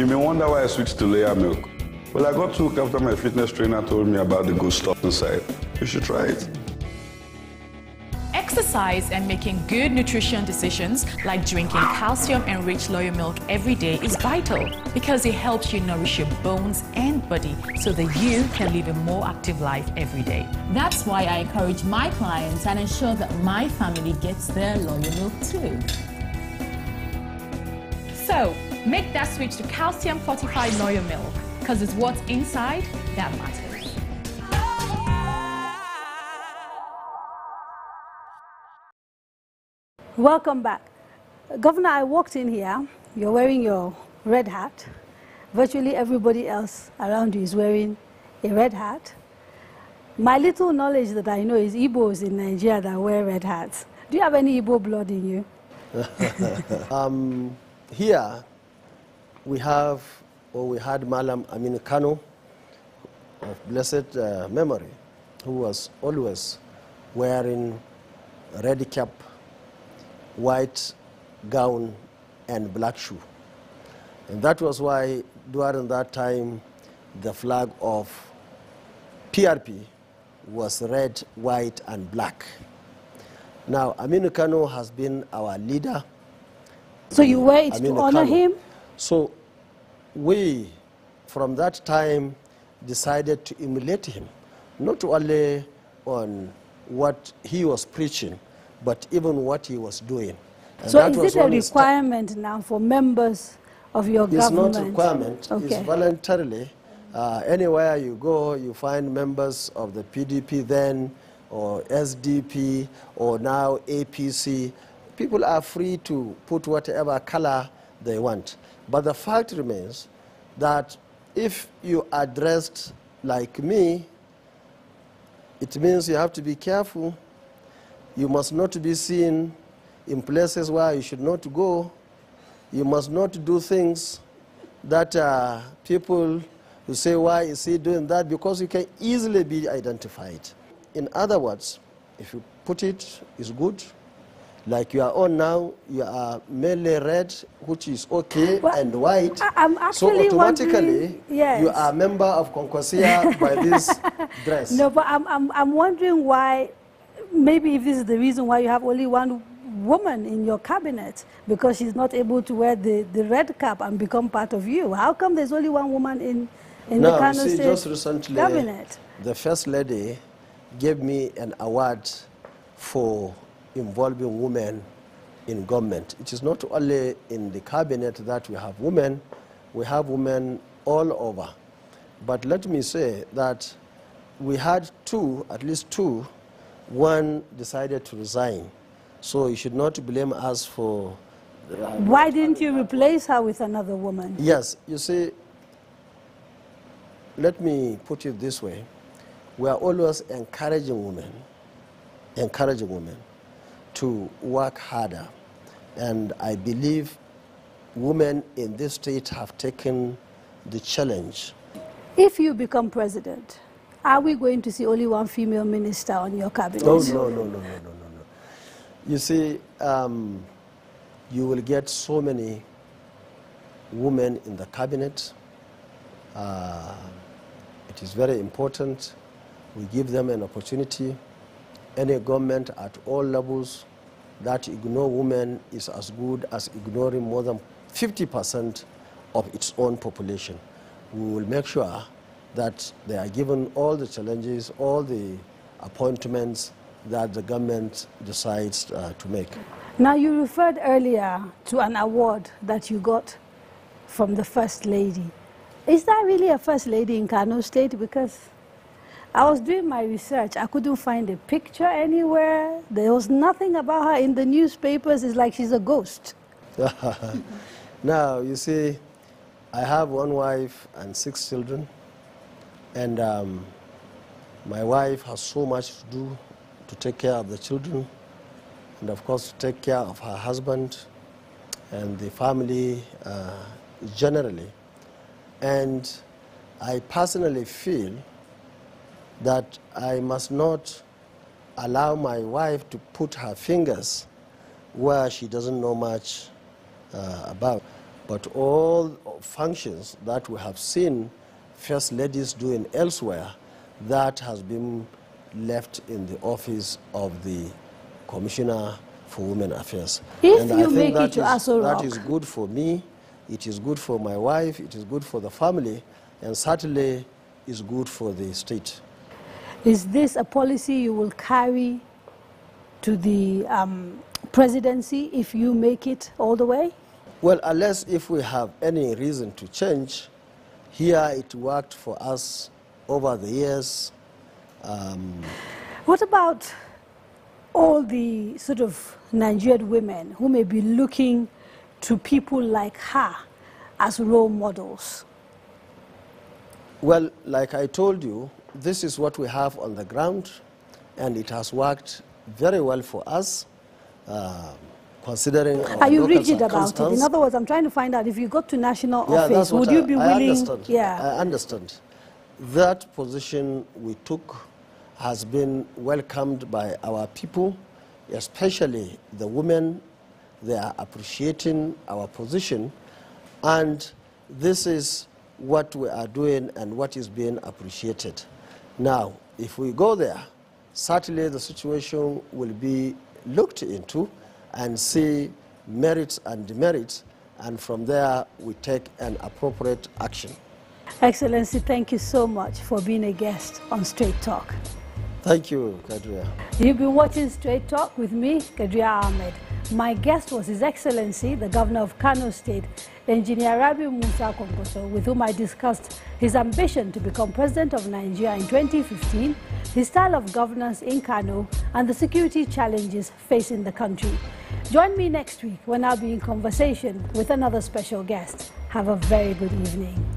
You may wonder why I switched to layer milk. Well, I got to look after my fitness trainer told me about the good stuff inside. You should try it. Exercise and making good nutrition decisions like drinking calcium-enriched loyal milk every day is vital because it helps you nourish your bones and body so that you can live a more active life every day. That's why I encourage my clients and ensure that my family gets their loyal milk too. So, make that switch to calcium-fortified loyal milk because it's what's inside that matters. Welcome back. Governor, I walked in here. You're wearing your red hat. Virtually everybody else around you is wearing a red hat. My little knowledge that I know is Igbos in Nigeria that wear red hats. Do you have any Igbo blood in you? um, here, we have, or we had Malam Aminu Kano of blessed uh, memory, who was always wearing a red cap white gown and black shoe. And that was why during that time the flag of PRP was red, white, and black. Now, Aminu Kano has been our leader. So you wear it Aminu to honor Kano. him? So we, from that time, decided to emulate him, not only on what he was preaching, but even what he was doing. And So that is was it a when we sta- requirement now for members of your It's government? not requirement, Okay. it's voluntarily. Uh, anywhere you go, you find members of the PDP then, or SDP, or now APC. People are free to put whatever color they want. But the fact remains that if you are dressed like me, it means you have to be careful. You must not be seen in places where you should not go. You must not do things that uh, people who say, why is he doing that? Because you can easily be identified. In other words, if you put it, it's good. Like you are on now, you are mainly red, which is okay, Well, and white. I- I'm so automatically, yes. you are a member of Kwankwasiyya by this dress. No, but I'm, I'm, I'm wondering why, maybe if this is the reason why you have only one woman in your cabinet, because she's not able to wear the, the red cap and become part of you. How come there's only one woman in, in no, the Kano see, just recently, cabinet? the First Lady gave me an award for involving women in government. It is not only in the cabinet that we have women, we have women all over. But let me say that we had two, at least two, one decided to resign. So you should not blame us for. Why didn't you replace her with another woman? Yes, you see, let me put it this way. We are always encouraging women, encouraging women to work harder. And I believe women in this state have taken the challenge. If you become president, are we going to see only one female minister on your cabinet? No, no, no, no, no, no, no, no. You see, um, you will get so many women in the cabinet. Uh, it is very important. We give them an opportunity. Any government at all levels that ignore women is as good as ignoring more than 50% of its own population. We will make sure that they are given all the challenges, all the appointments that the government decides uh, to make. Now, you referred earlier to an award that you got from the First Lady. Is that really a First Lady in Kano State? Because I was doing my research, I couldn't find a picture anywhere. There was nothing about her in the newspapers. It's like she's a ghost. now, you see, I have one wife and six children, and um, my wife has so much to do to take care of the children, and of course, to take care of her husband and the family uh, generally. And I personally feel that I must not allow my wife to put her fingers where she doesn't know much uh, about. But all functions that we have seen first ladies doing elsewhere, that has been left in the office of the Commissioner for Women Affairs. If and you I think make it that to is- That good for me, it is good for my wife, it is good for the family, and certainly is good for the state. Is this a policy you will carry to the um, presidency if you make it all the way? Well, unless if we have any reason to change, here it worked for us over the years. Um, What about all the sort of Nigerian women who may be looking to people like her as role models? well, like I told you, this is what we have on the ground, and it has worked very well for us, uh, considering Are you local rigid about it? In other words, I'm trying to find out if you got to national Yeah, office, would I, you be I willing? understand. Yeah. I understand. That position we took has been welcomed by our people, especially the women. They are appreciating our position, and this is what we are doing and what is being appreciated. Now, if we go there, certainly the situation will be looked into and see merits and demerits, and from there we take an appropriate action. Excellency, thank you so much for being a guest on Straight Talk. Thank you, Kadaria. You've been watching Straight Talk with me, Kadaria Ahmed. My guest was His Excellency, the Governor of Kano State, Engineer Rabiu Musa Kwankwaso, with whom I discussed his ambition to become President of Nigeria in 2015, his style of governance in Kano, and the security challenges facing the country. Join me next week when I'll be in conversation with another special guest. Have a very good evening.